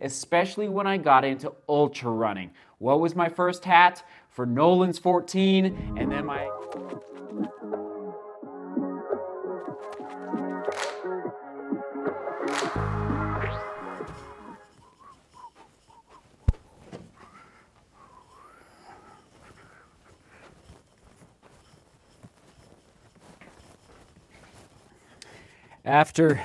especially when I got into ultra running. What was my first hat? For Nolan's 14, and then my. After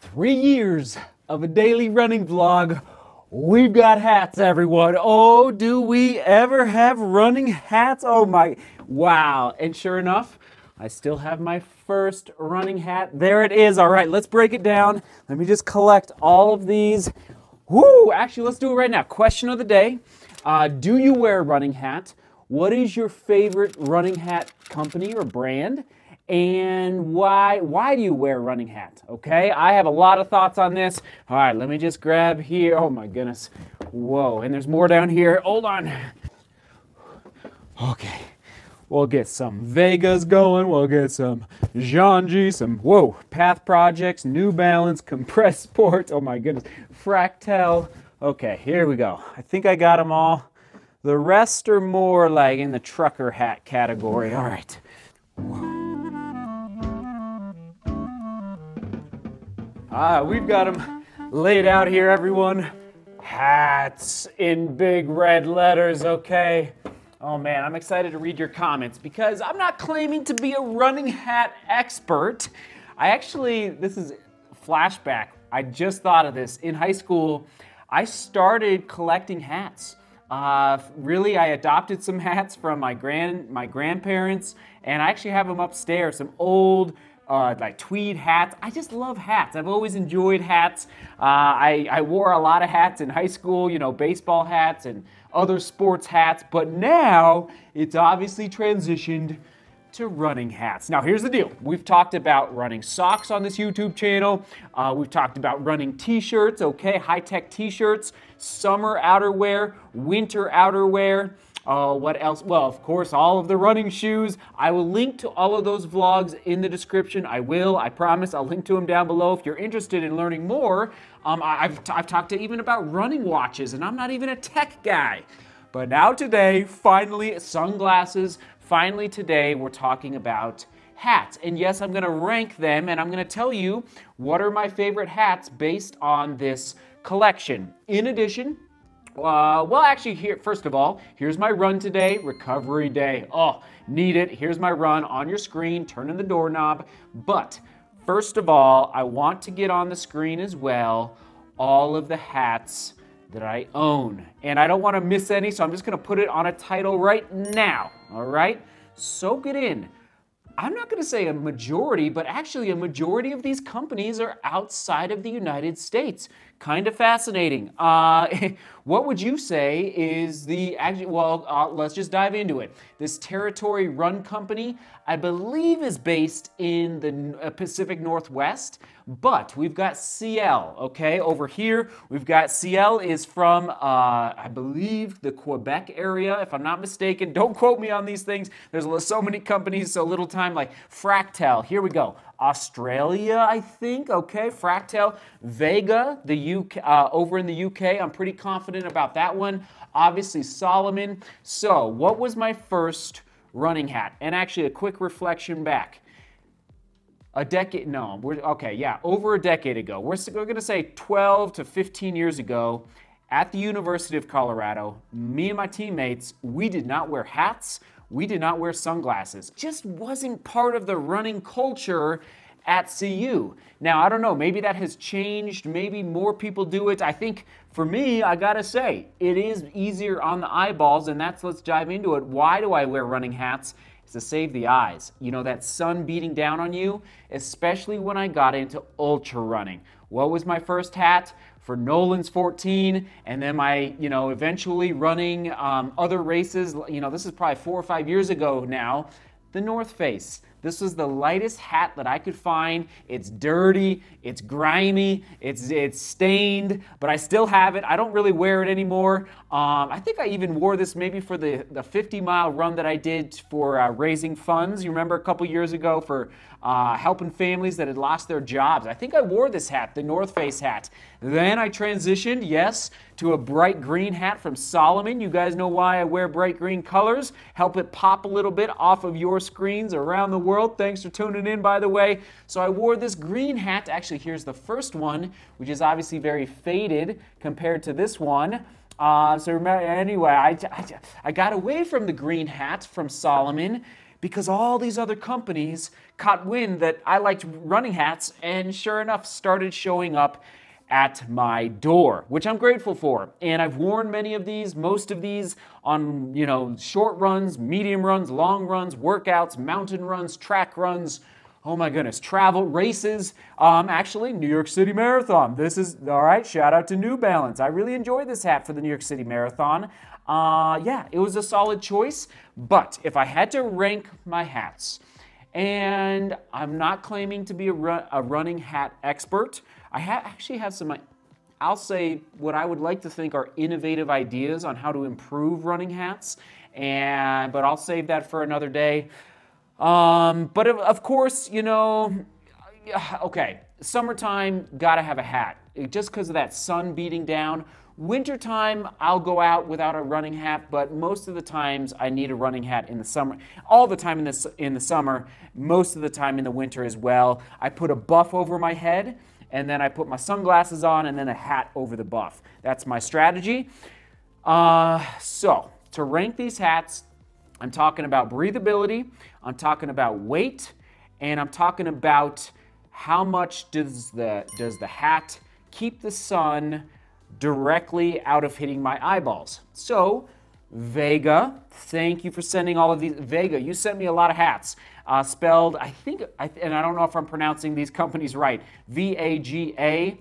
three years of a daily running vlog, we've got hats, everyone. Oh, do we ever have running hats? Oh my, wow. And sure enough, I still have my first running hat. There it is. All right, let's break it down. Let me just collect all of these. Woo! Actually, let's do it right now. Question of the day uh, Do you wear a running hat? What is your favorite running hat company or brand? And why why do you wear a running hat okay i have a lot of thoughts on this. All right let me just grab here. Oh my goodness. Whoa and there's more down here. Hold on. Okay we'll get some vegas going. We'll get some Janji, some whoa path projects new balance compressed sports. Oh my goodness. Fractel. Okay here we go. I think i got them all. The rest are more like in the trucker hat category. All right Ah, we've got them laid out here, everyone. Hats in big red letters, okay? Oh man, I'm excited to read your comments because I'm not claiming to be a running hat expert. I actually, this is flashback. I just thought of this. In high school, I started collecting hats. Uh, really, I adopted some hats from my grand my grandparents, and I actually have them upstairs. Some old uh, like tweed hats. I just love hats. I've always enjoyed hats. Uh, I, I wore a lot of hats in high school, you know, baseball hats and other sports hats, but now it's obviously transitioned to running hats. Now, here's the deal. We've talked about running socks on this YouTube channel. Uh, we've talked about running t-shirts, okay, high-tech t-shirts, summer outerwear, winter outerwear. Uh, what else? Well, of course, all of the running shoes. I will link to all of those vlogs in the description. I will, I promise. I'll link to them down below if you're interested in learning more. Um, I've, I've talked to even about running watches, and I'm not even a tech guy. But now today, finally, sunglasses. Finally, today, we're talking about hats. And yes, I'm going to rank them, and I'm going to tell you what are my favorite hats based on this collection. In addition, uh, well, actually, here first of all, here's my run today, recovery day. Oh, need it. Here's my run on your screen, turning the doorknob. But first of all, I want to get on the screen as well all of the hats that I own. And I don't want to miss any, so I'm just going to put it on a title right now. All right? Soak it in. I'm not going to say a majority, but actually a majority of these companies are outside of the United States. Kind of fascinating. Uh, what would you say is the? Well, uh, let's just dive into it. This Territory Run Company, I believe, is based in the uh, Pacific Northwest, but we've got Ciele. Okay, over here we've got Ciele is from uh, I believe the Quebec area, if I'm not mistaken. Don't quote me on these things. There's so many companies, so little time. Like Fractel. Here we go. Australia, I think. Okay, Fractel, Vega, the UK, uh, over in the UK. I'm pretty confident about that one. Obviously, Salomon. So, what was my first running hat? And actually, a quick reflection back. A decade, no, we're, okay, yeah, over a decade ago. We're, we're going to say 12 to 15 years ago at the University of Colorado, me and my teammates, we did not wear hats we did not wear sunglasses. Just wasn't part of the running culture at CU. Now, I don't know, maybe that has changed. Maybe more people do it. I think for me, I gotta say, it is easier on the eyeballs, and that's let's dive into it. Why do I wear running hats? It's to save the eyes. You know, that sun beating down on you, especially when I got into ultra running. What was my first hat? For Nolan's 14, and then my, you know, eventually running um, other races. You know, this is probably four or five years ago now. The North Face. This was the lightest hat that I could find. It's dirty, it's grimy, it's it's stained, but I still have it. I don't really wear it anymore. Um, I think I even wore this maybe for the, the 50 mile run that I did for uh, raising funds. You remember a couple years ago for uh, helping families that had lost their jobs. I think I wore this hat, the North Face hat. Then I transitioned, yes, to a bright green hat from Salomon. You guys know why I wear bright green colors. Help it pop a little bit off of your screens around the world. Thanks for tuning in, by the way. So I wore this green hat. Actually, here's the first one, which is obviously very faded compared to this one. Uh, so remember, anyway, I, I, I got away from the green hat from Salomon because all these other companies caught wind that I liked running hats and sure enough started showing up at my door, which I'm grateful for. And I've worn many of these, most of these on, you know, short runs, medium runs, long runs, workouts, mountain runs, track runs. Oh my goodness, travel, races. Um, actually, New York City Marathon. This is, all right, shout out to New Balance. I really enjoyed this hat for the New York City Marathon. Uh, yeah, it was a solid choice. But if I had to rank my hats, and I'm not claiming to be a, run, a running hat expert, I ha- actually have some, I'll say, what I would like to think are innovative ideas on how to improve running hats. And but I'll save that for another day. Um, but of, of course, you know, okay, summertime, gotta have a hat. Just because of that sun beating down. Wintertime, I'll go out without a running hat, but most of the times I need a running hat in the summer. All the time in the, in the summer, most of the time in the winter as well. I put a buff over my head, and then I put my sunglasses on, and then a hat over the buff. That's my strategy. Uh, so, to rank these hats, I'm talking about breathability, I'm talking about weight, and I'm talking about how much does the, does the hat keep the sun directly out of hitting my eyeballs. So, Vega, thank you for sending all of these. Vega, you sent me a lot of hats. Uh, spelled, I think, and I don't know if I'm pronouncing these companies right, V A G A,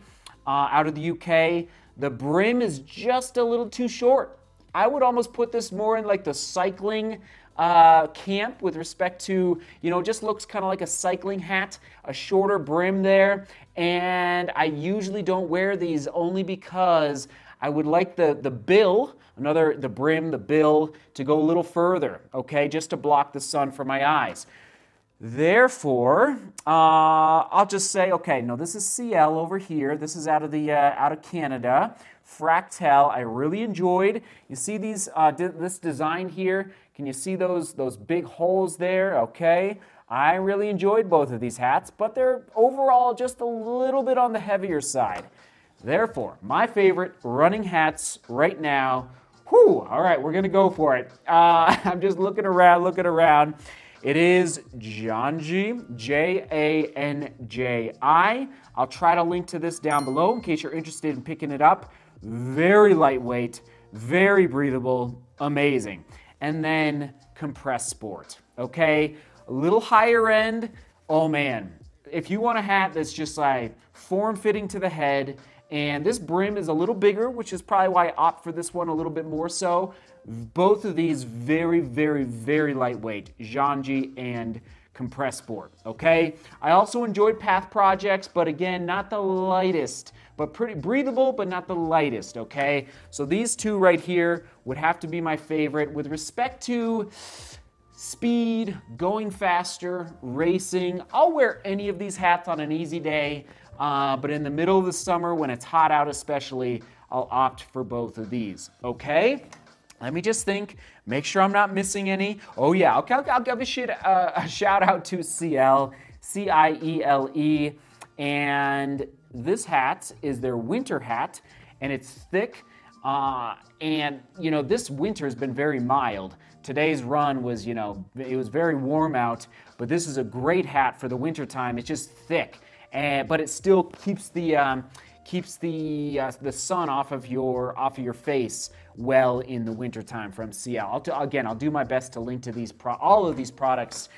uh, out of the UK. The brim is just a little too short. I would almost put this more in like the cycling uh, camp with respect to, you know, just looks kind of like a cycling hat, a shorter brim there. And I usually don't wear these only because I would like the, the bill, another, the brim, the bill, to go a little further, okay, just to block the sun from my eyes. Therefore, uh, I'll just say, okay, no, this is Ciele over here. This is out of the uh, out of Canada. Fractel, I really enjoyed. You see these uh, this design here. Can you see those, those big holes there? Okay. I really enjoyed both of these hats, but they're overall just a little bit on the heavier side. Therefore, my favorite running hats right now. Whew, all right, we're gonna go for it. Uh, I'm just looking around, looking around. It is Janji, J A N J I. I'll try to link to this down below in case you're interested in picking it up. Very lightweight, very breathable, amazing and then Compressport. Okay, a little higher end. Oh man, if you want a hat that's just like form fitting to the head, and this brim is a little bigger, which is probably why I opt for this one a little bit more so. Both of these very, very, very lightweight, Janji and Compressport. Okay, I also enjoyed Path Projects, but again, not the lightest but pretty breathable, but not the lightest, okay? So these two right here would have to be my favorite. With respect to speed, going faster, racing, I'll wear any of these hats on an easy day, uh, but in the middle of the summer, when it's hot out especially, I'll opt for both of these, okay? Let me just think, make sure I'm not missing any. Oh yeah, okay, I'll, I'll give a, shit, uh, a shout out to Ciele, C-I-E-L-E, and this hat is their winter hat, and it's thick. Uh, and you know, this winter has been very mild. Today's run was, you know, it was very warm out, but this is a great hat for the winter time. It's just thick, and but it still keeps the um, keeps the uh, the sun off of your off of your face well in the wintertime from Ciele. I'll again, I'll do my best to link to these pro- all of these products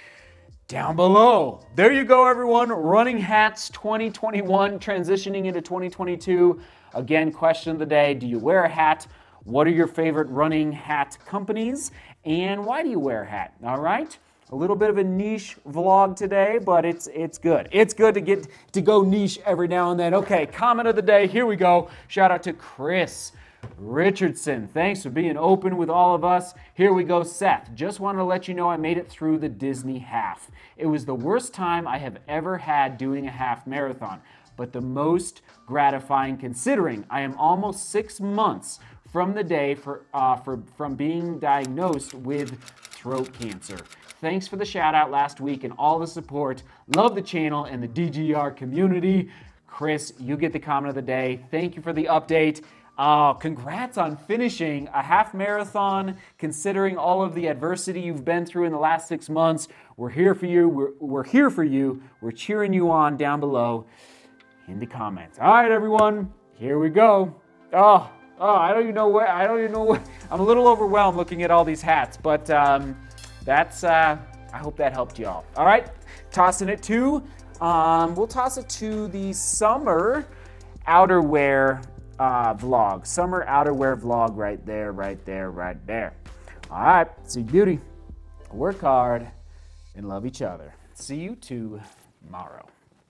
down below. There you go, everyone. Running Hats 2021 transitioning into 2022. Again, question of the day Do you wear a hat? What are your favorite running hat companies? And why do you wear a hat? All right? A little bit of a niche vlog today, but it's it's good. It's good to get to go niche every now and then. Okay, comment of the day. Here we go. Shout out to Chris. Richardson, thanks for being open with all of us. Here we go, Seth. Just wanted to let you know I made it through the Disney half. It was the worst time I have ever had doing a half marathon, but the most gratifying considering I am almost six months from the day for, uh, for, from being diagnosed with throat cancer. Thanks for the shout out last week and all the support. Love the channel and the DGR community. Chris, you get the comment of the day. Thank you for the update. Uh, congrats on finishing a half marathon, considering all of the adversity you've been through in the last six months. We're here for you. We're, we're here for you. We're cheering you on down below in the comments. All right, everyone, here we go. Oh, oh, I don't even know what, I don't even know what, I'm a little overwhelmed looking at all these hats, but um, that's, uh, I hope that helped y'all. All right, tossing it to, um, we'll toss it to the summer outerwear uh, vlog. Summer outerwear vlog right there, right there, right there. All right, see beauty. Work hard and love each other. See you tomorrow.